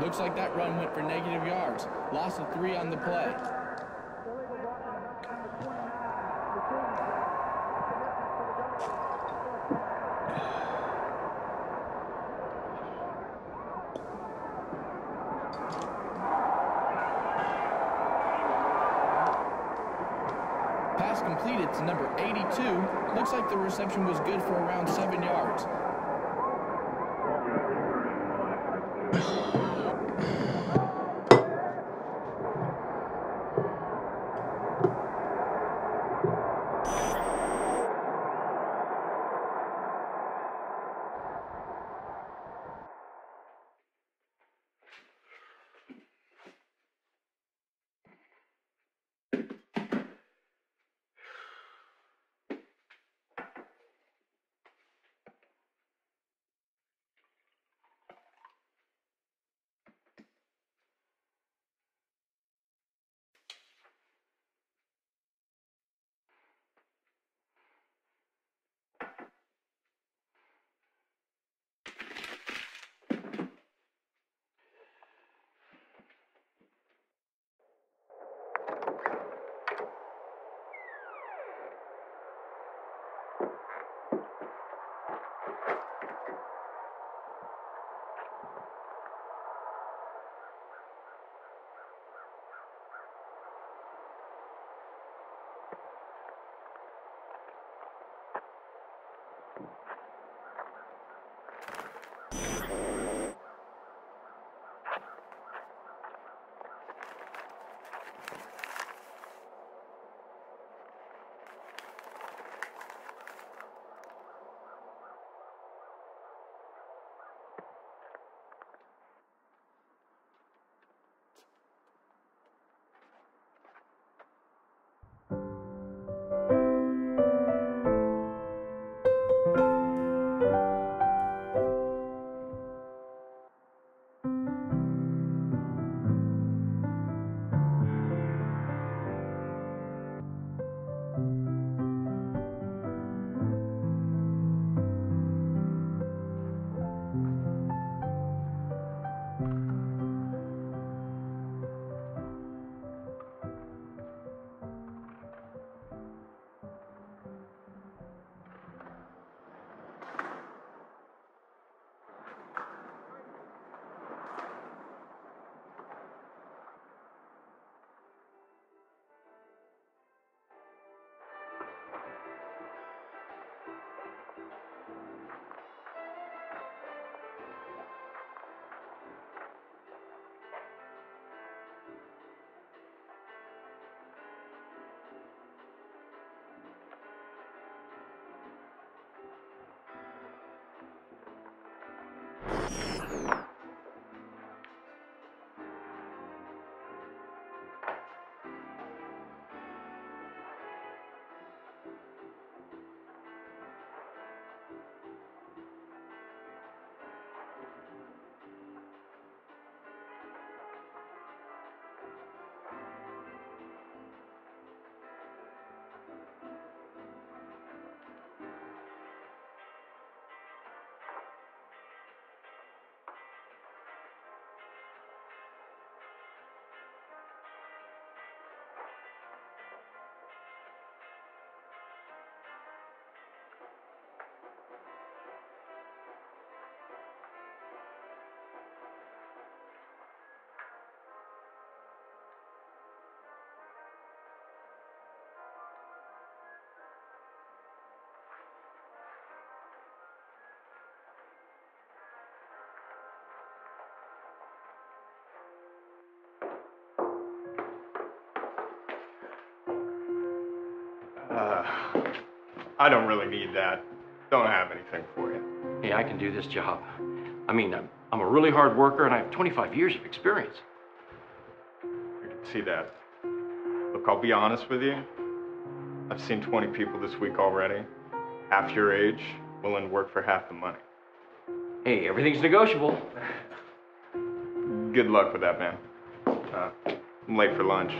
Looks like that run went for negative yards. Loss of three on the play. I don't really need that. Don't have anything for you. Hey, I can do this job. I mean, I'm, I'm a really hard worker and I have 25 years of experience. I can see that. Look, I'll be honest with you. I've seen 20 people this week already. Half your age, willing to work for half the money. Hey, everything's negotiable. Good luck with that, man. Uh, I'm late for lunch.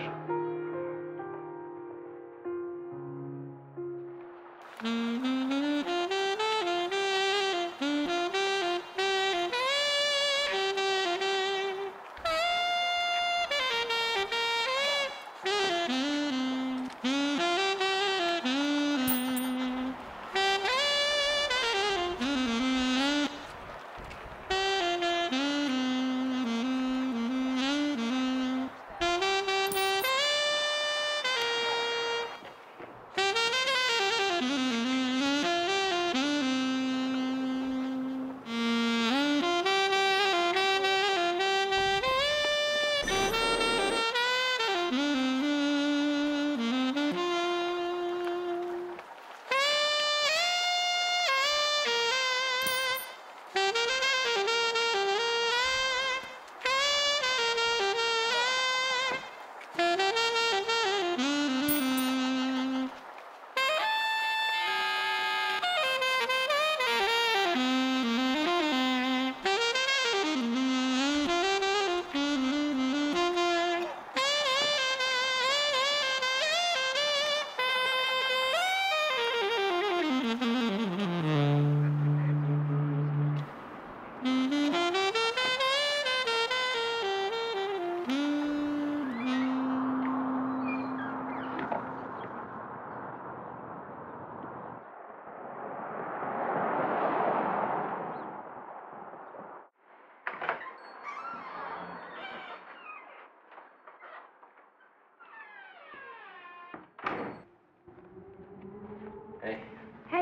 Thank you.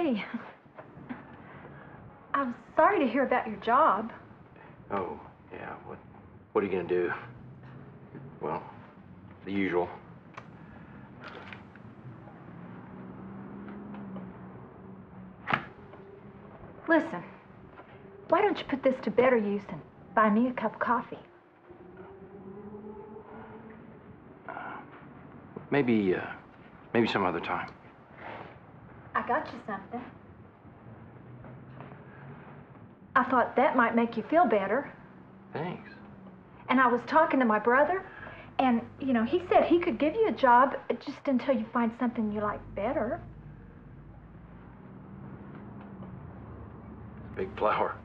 Hey. I'm sorry to hear about your job. Oh, yeah. What what are you gonna do? Well, the usual. Listen, why don't you put this to better use and buy me a cup of coffee? Maybe uh maybe some other time. I got you something. I thought that might make you feel better. Thanks. And I was talking to my brother, and, you know, he said he could give you a job just until you find something you like better. Big flower.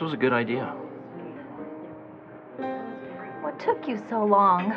Was a good idea. What took you so long?